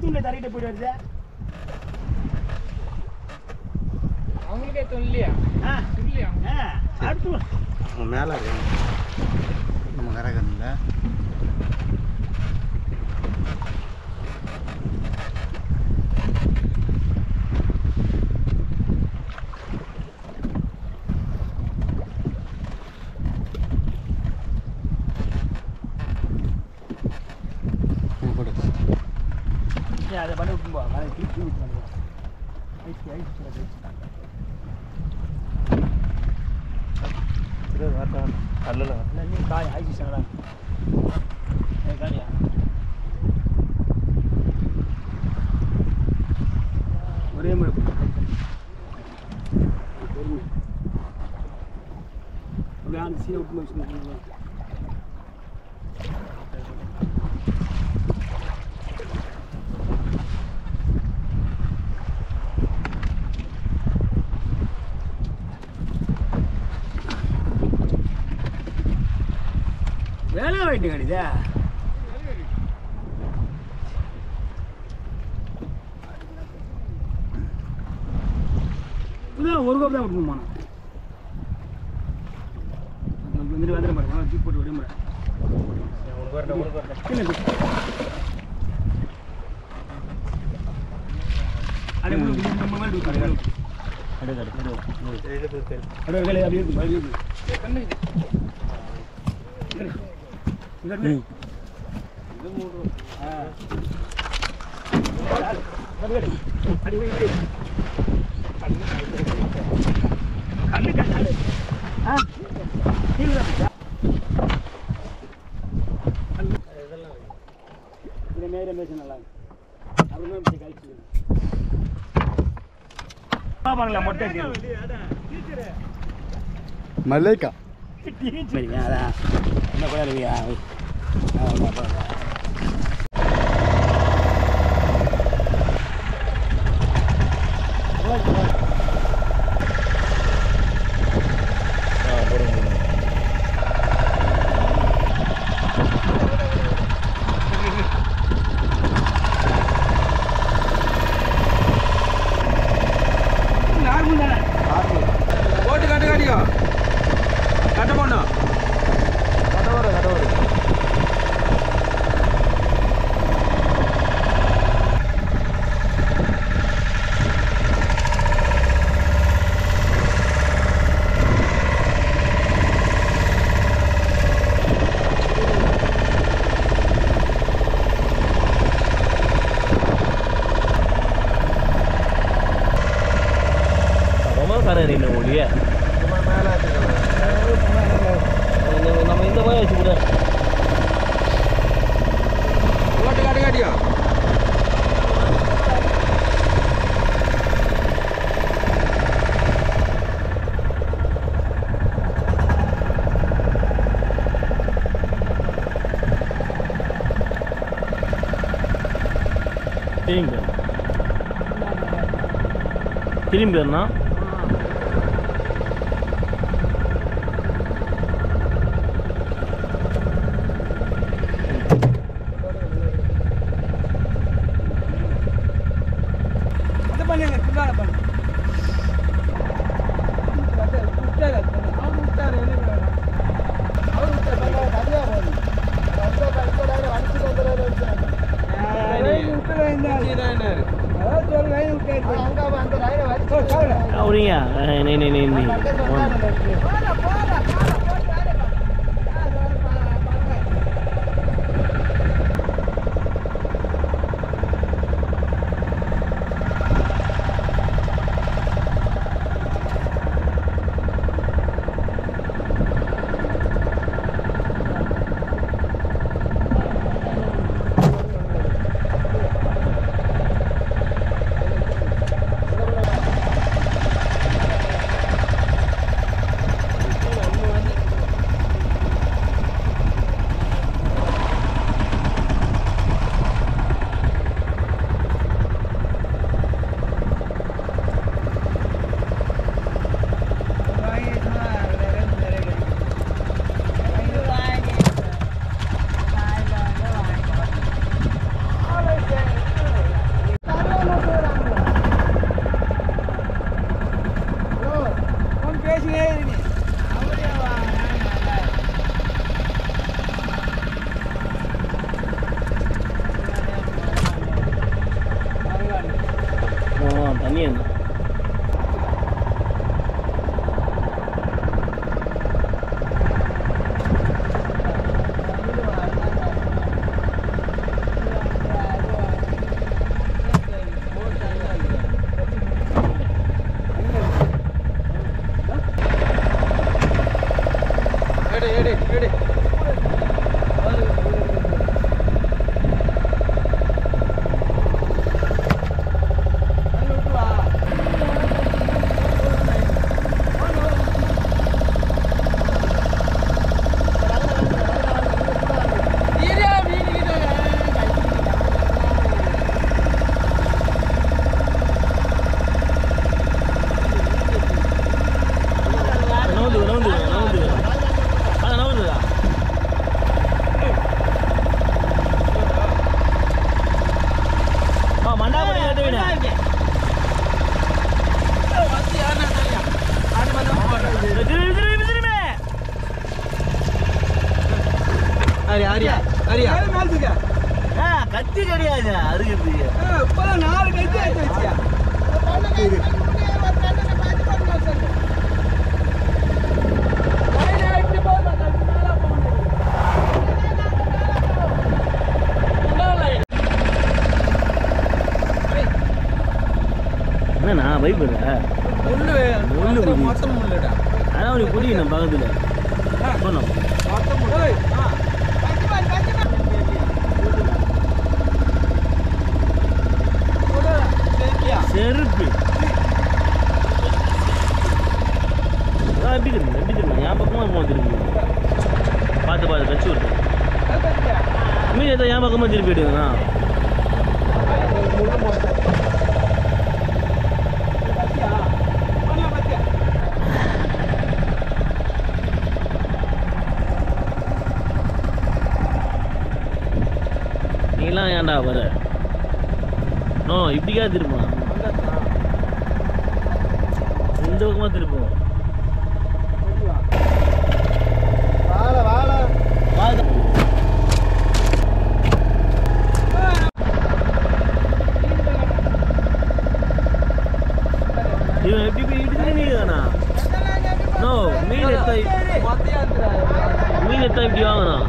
தூண்ல தரையிட்ட போயிட்டு வருது. அவங்களுக்கே தொல்லையா ஆ, இல்லையா ஆ, அடுத்து மேலே இருக்கு. நம்ம கரகனில் ஏன் அதை பண்ணி விட்டு போ அதை திருப்பி விட்டு வந்து ஐஸ் ஐஸ் போடுறது. கல்லில் இல்லை, நீ காய் ஐஸ் சங்கடா ஏ காலியா ஒரே முறை போடு. பொறுமை. அப்படியே அந்த சீனை விட்டு வச்சுக்கணும் வேலை வாங்கிட்டு கிடையாது இதுதான் ஒரு கோப்பை தான் விட்டுணுமா நான் வந்துட்டு வந்துட மாட்டேன் தூக்கி போட்டு விட மாட்டேன் அப்படியே இருக்கு, அப்படியே இருக்கு. Una buena aliviada, güey. Nada, nada, nada. நம்ம இந்த மாதிரி வச்சு கூட போட்டு கட்டு காட்டிக்கோ திரும்பி திரும்பி வரணும் அவரியா நீ நீ நீ ஆரியா ஆ கத்தி கிடையாது அதுக்கு நாலு கைத்து எடுத்து வச்சியா? என்னண்ணா பயப்படுற முள்ளு. மொத்தம் முள்ளுடா. அதான் உனக்கு பிடிக்கணும் பக்கத்தில். சொன்னோம் மொத்தம் முள்ளு. பக்கமாக திருப்பி எடுங்கண்ணா நீலாம் ஏன்டா வர? நோ இப்படிக்கா திருப்போம் இந்த பக்கமாக திருப்போம் நோ மீன் எத்த மீன் இப்படி வாங்கணும்